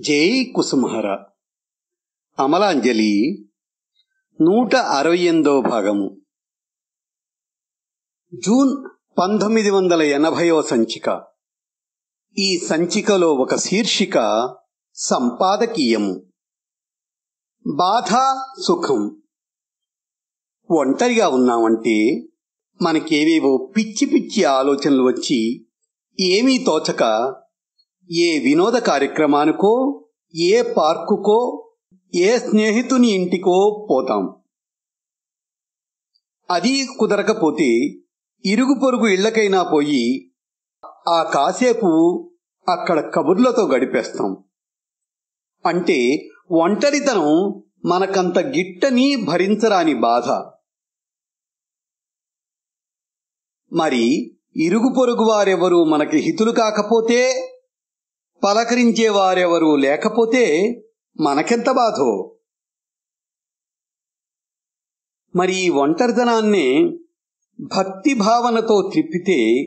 జై కుసుమహర. అమలాంజలి నూట అరవై ఎనిమిదో భాగము. జూన్ పంతొమ్మిది వందల ఎనభైవ సంచిక. ఈ సంచికలో ఒక శీర్షిక సంపాదకీయము. బాధ సుఖం. ఒంటరిగా ఉన్నామంటే మనకేవేవో పిచ్చి పిచ్చి ఆలోచనలు వచ్చి ఏమీ తోచక ఏ వినోద కార్యక్రమానికో ఏ పార్కుకో ఏ స్నేహితుని ఇంటికో పోతాం. అది కుదరకపోతే ఇరుగు పొరుగు ఇళ్ళకైనా పోయి ఆ కాసేపు అక్కడ కబుర్లతో గడిపేస్తాం. అంటే ఒంటరితనం మనకంత గిట్టని భరించరాని బాధ. మరి ఇరుగు పొరుగు వారెవరూ మనకి హితులు కాకపోతే పలకరించేవారెవరూ లేకపోతే మనకెంత బాధో? మరి ఈ ఒంటరితనాన్నే భక్తి భావనతో త్రిప్పితే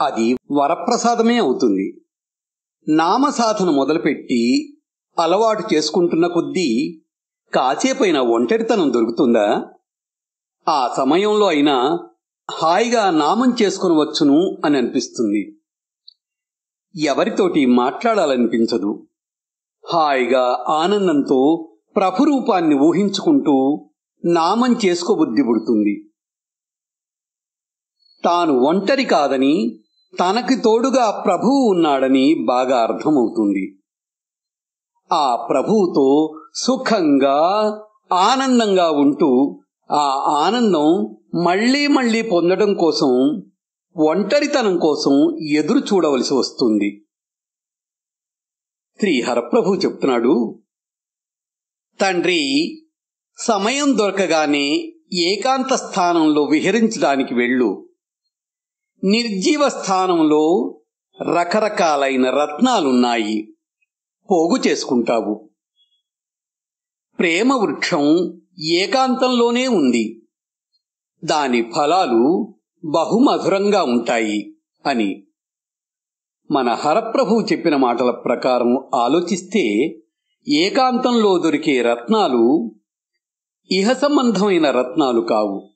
అది వరప్రసాదమే అవుతుంది. నామ సాధన మొదలుపెట్టి అలవాటు చేసుకుంటున్న కొద్దీ కాసేపైన ఒంటరితనం దొరుకుతుందా? ఆ సమయంలో అయినా హాయిగా నామం చేసుకునవచ్చును అని అనిపిస్తుంది. ఎవరితోటి మాట్లాడాలనిపించదు. హాయిగా ఆనందంతో ప్రభురూపాన్ని ఊహించుకుంటూ నామం చేసుకోబుద్ధి పుడుతుంది. తాను ఒంటరి కాదని తనకి తోడుగా ప్రభువు ఉన్నాడని బాగా అర్థమవుతుంది. ఆ ప్రభువుతో సుఖంగా ఆనందంగా ఉంటూ ఆ ఆనందం మళ్ళీ మళ్ళీ పొందడం కోసం ఒంటరితనం కోసం ఎదురు చూడవలసి వస్తుంది. శ్రీ హరప్రభు చెప్తున్నాడు తండ్రి సమయం దొరకగానే ఏకాంత స్థానంలో విహరించడానికి వెళ్ళు. నిర్జీవ స్థానంలో రకరకాలైన రత్నాలున్నాయి. పోగు చేసుకుంటావు. ప్రేమ వృక్షం ఏకాంతంలోనే ఉంది. దాని ఫలాలు బహుమధురంగా ఉంటాయి అని. మన హరప్రభువు చెప్పిన మాటల ప్రకారం ఆలోచిస్తే ఏకాంతంలో దొరికే రత్నాలు ఇహ సంబంధమైన రత్నాలు కావు.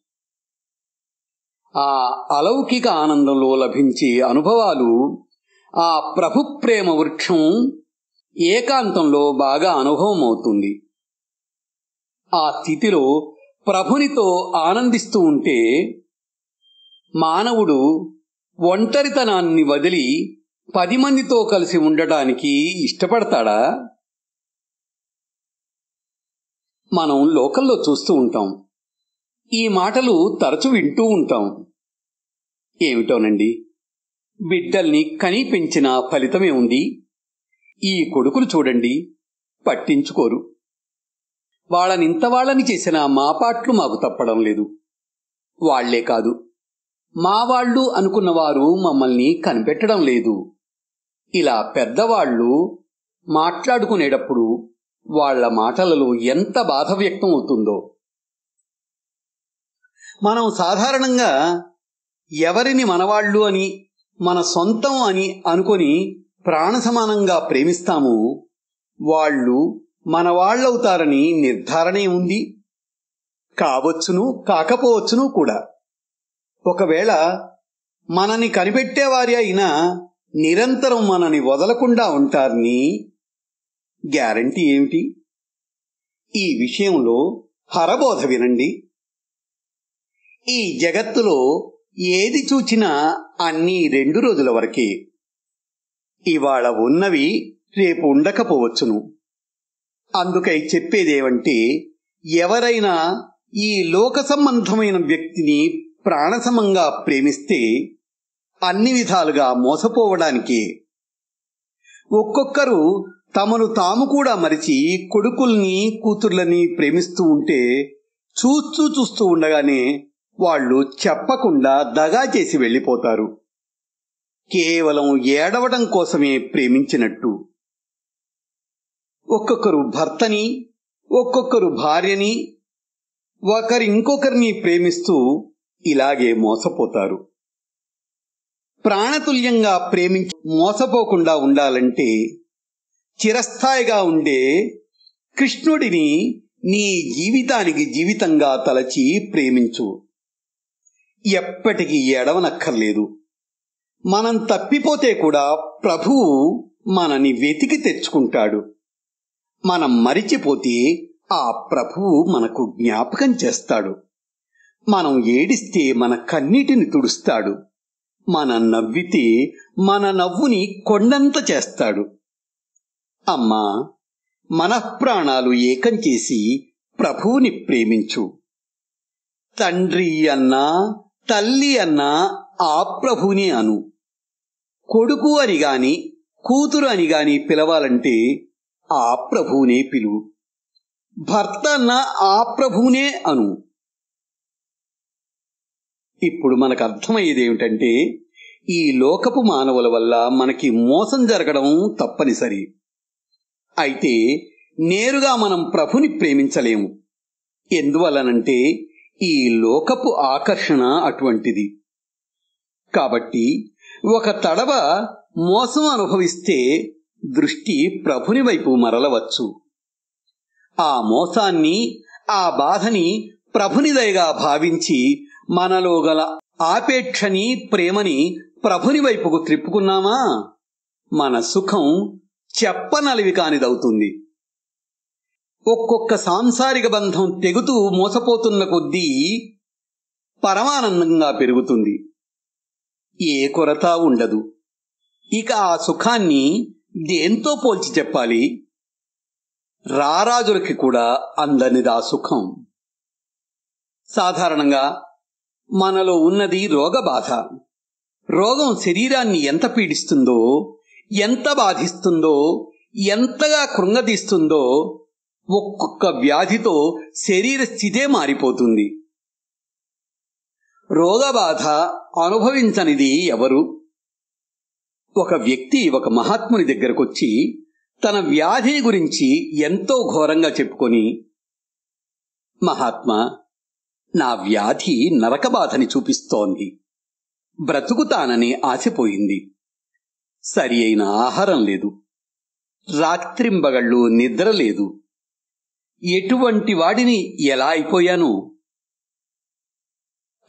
ఆ అలౌకిక ఆనందంలో లభించే అనుభవాలు ఆ ప్రభు ప్రేమ వృక్షం ఏకాంతంలో బాగా అనుభవం అవుతుంది ఆ స్థితిలో ప్రభునితో ఆనందిస్తూ ఉంటే మానవుడు ఒంటరితనాన్ని వదిలి పది మందితో కలిసి ఉండటానికి ఇష్టపడతాడా? మనం లోకల్లో చూస్తూ ఉంటాం. ఈ మాటలు తరచు వింటూ ఉంటాం. ఏమిటోనండి? బిడ్డల్ని కని పెంచిన ఫలితమే ఉంది. ఈ కొడుకులు చూడండి పట్టించుకోరు. వాళ్ళనింత వాళ్ళని చేసిన మా పాట్లు మాకు తప్పడం లేదు. వాళ్ళే కాదు. మా వాళ్ళు అనుకున్నవారు మమ్మల్ని కనిపెట్టడం లేదు. ఇలా పెద్దవాళ్ళు మాట్లాడుకునేటప్పుడు వాళ్ళ మాటలలో ఎంత బాధ వ్యక్తం అవుతుందో. మనం సాధారణంగా ఎవరిని మనవాళ్ళు అని మన సొంతం అని అనుకొని ప్రాణ సమానంగా ప్రేమిస్తాము వాళ్ళు మనవాళ్ళవుతారని నిర్ధారణే ఉంది. కావచ్చును కాకపోవచ్చును కూడా. ఒకవేళ మనని కనిపెట్టేవారి అయినా నిరంతరం మనని వదలకుండా ఉంటారని గ్యారంటీ ఏమిటి? ఈ విషయంలో హరబోధ వినండి. ఈ జగత్తులో ఏది చూచినా అన్నీ రెండు రోజుల వరకే. ఇవాళ ఉన్నవి రేపు ఉండకపోవచ్చును. అందుకై చెప్పేదేవంటే ఎవరైనా ఈ లోక సంబంధమైన వ్యక్తిని ప్రాణసమంగా ప్రేమిస్తే అన్ని విధాలుగా మోసపోవడానికే ఒక్కొక్కరు తమను తాము కూడా మరిచి కొడుకుల్ని కూతుర్లని ప్రేమిస్తూ ఉంటే చూస్తూ చూస్తూ ఉండగానే వాళ్ళు చెప్పకుండా దగా చేసి వెళ్ళిపోతారు. కేవలం ఏడవడం కోసమే ప్రేమించినట్టు. ఒక్కొక్కరు భర్తని ఒక్కొక్కరు భార్యని ఒకరి ఇంకొకరిని ప్రేమిస్తూ ఇలాగే మోసపోతారు. ప్రాణతుల్యంగా ప్రేమించి మోసపోకుండా ఉండాలంటే చిరస్థాయిగా ఉండే కృష్ణుడిని నీ జీవితానికి జీవితంగా తలచి ప్రేమించు. ఎప్పటికీ ఎడవనక్కర్లేదు మనం తప్పిపోతే కూడా ప్రభువు మనని వెతికి తెచ్చుకుంటాడు. మనం మరిచిపోతే ఆ ప్రభువు మనకు జ్ఞాపకం చేస్తాడు. మనం ఏడిస్తే మన కన్నీటిని తుడుస్తాడు. మన నవ్వితే మన నవ్వుని కొండంత చేస్తాడు. అమ్మా మనఃప్రాణాలు ఏకం చేసి ప్రభువుని ప్రేమించు. తండ్రి అన్నా తల్లి అన్నా ఆ ప్రభుని అను. కొడుకు అని గాని కూతురు అని గాని పిలవాలంటే ఆ ప్రభువునే పిలువు. భర్త అన్న ఆ ప్రభువునే అను. ఇప్పుడు మనకు అర్థమయ్యేది ఏమిటంటే ఈ లోకపు మానవుల వల్ల మనకి మోసం జరగడం తప్పనిసరి. అయితే నేరుగా మనం ప్రభుని ప్రేమించలేము. ఎందువలనంటే ఈ లోకపు ఆకర్షణ అటువంటిది. కాబట్టి ఒక తడవ మోసం అనుభవిస్తే దృష్టి ప్రభుని వైపు మరలవచ్చు. ఆ మోసాన్ని ఆ బాధని ప్రభునిదయగా భావించి మనలో గల ఆపేక్షని ప్రేమని ప్రభుని వైపుకు త్రిప్పుకున్నామా? మన సుఖం చెప్పనలివి కానిదవుతుంది. ఒక్కొక్క సాంసారిక బంధం తెగుతూ మోసపోతున్న కొద్దీ పరమానందంగా పెరుగుతుంది. ఏ కొరత ఉండదు. ఇక ఆ సుఖాన్ని దేంతో పోల్చి చెప్పాలి? రారాజులకి కూడా అందనిదా సుఖం. సాధారణంగా మనలో ఉన్నది రోగబాధ. రోగం శరీరాన్ని ఎంత పీడిస్తుందో ఎంత బాధిస్తుందో ఎంతగా కృంగదీస్తుందో ఒక్కొక్క వ్యాధితో శరీర స్థితే మారిపోతుంది. రోగబాధ అనుభవించనిది ఎవరు? ఒక వ్యక్తి ఒక మహాత్ముని దగ్గరకొచ్చి తన వ్యాధి గురించి ఎంతో ఘోరంగా చెప్పుకొని మహాత్మా నా వ్యాధి నరకబాధని చూపిస్తోంది. బ్రతుకుతానని ఆశపోయింది. సరి అయిన ఆహారం లేదు. రాత్రింబగళ్ళు నిద్ర లేదు. ఎటువంటి వాడిని ఎలా అయిపోయాను?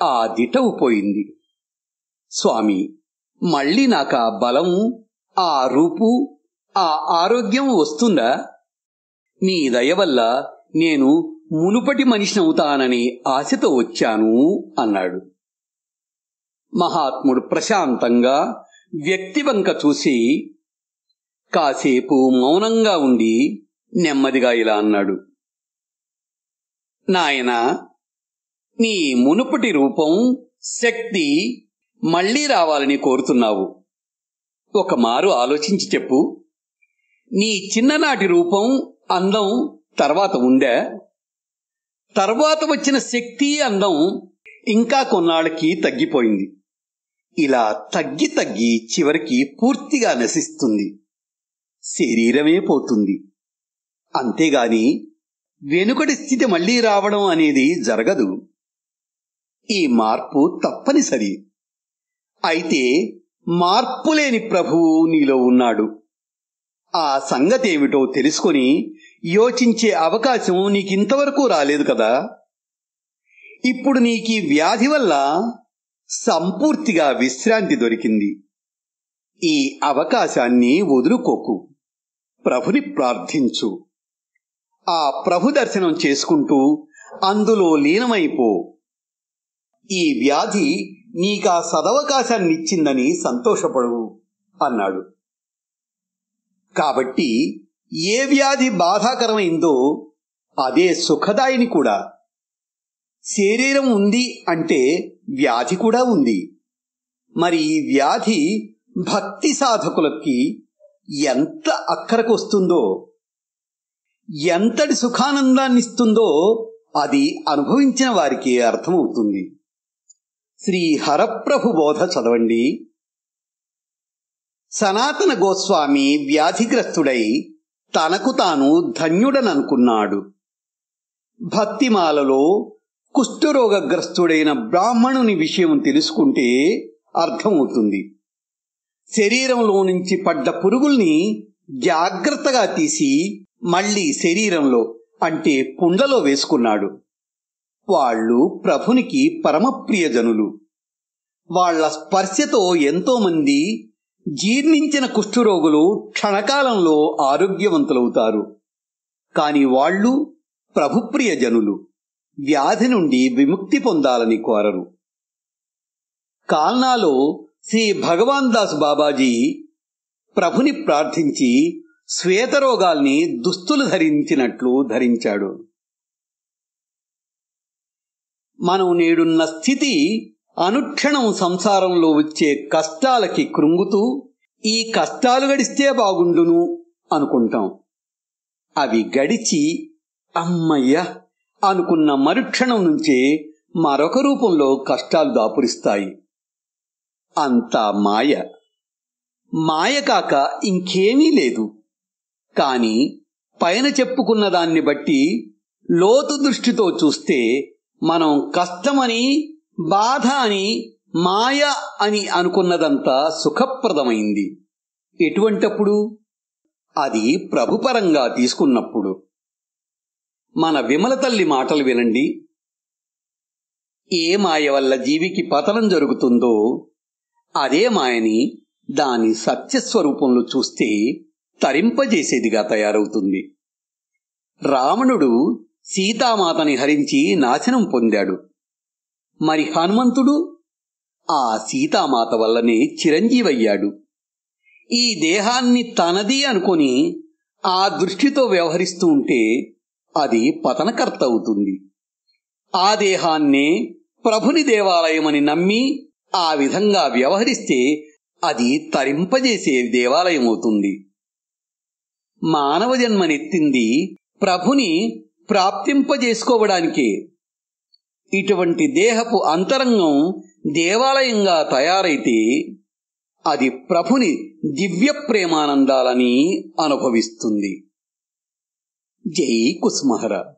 ఆ దిటవు పోయింది. స్వామి మళ్ళీ నాకు ఆ బలం ఆ రూపు ఆ ఆరోగ్యం వస్తుందా? నీ దయ వల్ల నేను మునుపటి మనిషినవుతానని ఆశతో వచ్చాను అన్నాడు. మహాత్ముడు ప్రశాంతంగా వ్యక్తి వంక చూసి కాసేపు మౌనంగా ఉండి నెమ్మదిగా ఇలా అన్నాడు. నాయన నీ మునుపటి రూపం శక్తి మళ్ళీ రావాలని కోరుతున్నావు. ఒక మారు ఆలోచించి చెప్పు. నీ చిన్ననాటి రూపం అందం తర్వాత ఉందా? తర్వాత వచ్చిన శక్తి అందం ఇంకా కొన్నాళ్ళకి తగ్గిపోయింది. ఇలా తగ్గి తగ్గి చివరికి పూర్తిగా నశిస్తుంది. శరీరమే పోతుంది. అంతేగాని వెనుకటి స్థితి మళ్ళీ రావడం అనేది జరగదు. ఈ మార్పు తప్పనిసరి. అయితే మార్పు లేని ప్రభువు నీలో ఉన్నాడు. ఆ సంగతేమిటో తెలుసుకొని యోచించే అవకాశం నీకు ఇంతవరకు రాలేదు కదా? ఇప్పుడు నీకీ వ్యాధి వల్ల సంపూర్తిగా విశ్రాంతి దొరికింది. ఈ అవకాశాన్ని వదులుకోకు. ప్రభుని ప్రార్థించు. ఆ ప్రభు దర్శనం చేసుకుంటూ అందులో లీనమైపో. ఈ వ్యాధి నీకా సదవకాశాన్నిచ్చిందని సంతోషపడు అన్నాడు. కాబట్టి ఏ వ్యాధి బాధాకరమైందో అదే సుఖదాయిని కూడా. శరీరం ఉంది అంటే వ్యాధి కూడా ఉంది. మరి ఈ వ్యాధి భక్తి సాధకులకి ఎంత అక్కరకొస్తుందో ఎంతటి సుఖానందాన్నిస్తుందో అది అనుభవించిన వారికి అర్థమవుతుంది. శ్రీ హరప్రభు బోధ చదవండి. సనాతన గోస్వామి వ్యాధిగ్రస్తుడై తనకు తాను ధన్యుడననుకున్నాడు. భక్తిమాలలో కుష్ఠరోగగ్రస్తుడైన బ్రాహ్మణుని విషయం తెలుసుకుంటే అర్థమవుతుంది. శరీరంలో నుంచి పడ్డ పురుగుల్ని జాగ్రత్తగా తీసి మళ్ళీ శరీరంలో అంటే పుండ్లలో వేసుకున్నాడు. వాళ్ళు ప్రభునికి పరమప్రియజనులు. వాళ్ళ స్పర్శతో ఎంతోమంది జీర్ణించిన కుష్ఠురోగులు క్షణకాలంలో ఆరోగ్యవంతులవుతారు. కాని వాళ్ళు ప్రభుప్రియ జనులు వ్యాధి నుండి విముక్తి పొందాలని కోరరు. కాల్నాలో శ్రీ భగవాన్ దాస్ బాబాజీ ప్రభుని ప్రార్థించి శ్వేతరోగాల్ని దుస్తులు ధరించినట్లు ధరించాడు. మనం నేడున్న స్థితి అనుక్షణం సంసారంలో వచ్చే కష్టాలకి కృంగుతూ ఈ కష్టాలు గడిస్తే బాగుండును అనుకుంటాం. అవి గడిచి అమ్మయ్య! అనుకున్న మరుక్షణం నుంచే మరొక రూపంలో కష్టాలు దాపురిస్తాయి. అంతా మాయ. మాయ కాక ఇంకేమీ లేదు. కాని పైన చెప్పుకున్న దాన్ని బట్టి లోతు దృష్టితో చూస్తే మనం కష్టమని బాధ అని మాయ అని అనుకున్నదంతా సుఖప్రదమైంది. ఎటువంటప్పుడు? అది ప్రభుపరంగా తీసుకున్నప్పుడు. మన విమల తల్లి మాటలు వినండి. ఏ మాయ వల్ల జీవికి పతనం జరుగుతుందో అదే మాయని దాని సత్యస్వరూపంలో చూస్తే తరింపజేసేదిగా తయారవుతుంది. రావణుడు సీతామాతని హరించి నాశనం పొందాడు. మరి హనుమంతుడు ఆ సీతామాత వల్లనే చిరంజీవయ్యాడు. ఈ దేహాన్ని తనది అనుకొని ఆ దృష్టితో వ్యవహరిస్తూ ఉంటే అది పతనకర్త అవుతుంది. ఆ దేహాన్నే ప్రభుని దేవాలయమని నమ్మి ఆ విధంగా వ్యవహరిస్తే అది తరింపజేసే దేవాలయం అవుతుంది మానవ జన్మనెత్తింది ప్రభుని ప్రాప్తింపజేసుకోవడానికే ఇటువంటి దేహపు అంతరంగం దేవాలయంగా తయారైతే అది ప్రభుని దివ్య ప్రేమానందాలని అనుభవిస్తుంది. జై కుస్మహరా.